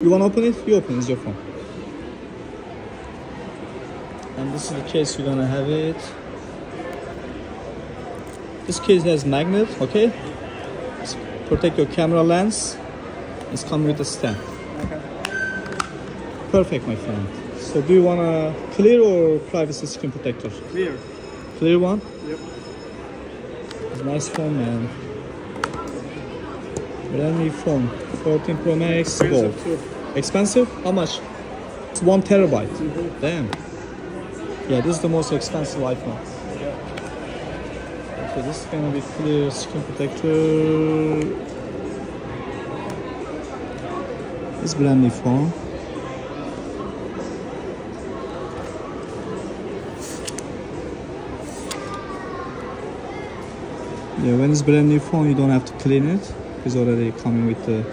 You want to open it? You open it. It's your phone. And this is the case you're gonna have it. This case has magnet, okay? It's protect your camera lens. It's coming with a stand. Okay. Perfect, my friend. So do you want a clear or privacy screen protector? Clear. Clear one? Yep. It's a nice phone, man. New phone. 14 Pro Max Gold. Expensive? How much? It's one terabyte. Mhm. Damn. Yeah, this is the most expensive iPhone. Okay, this is gonna be clear screen protector. It's brand new phone. Yeah, when it's brand new phone, you don't have to clean it. It's already coming with the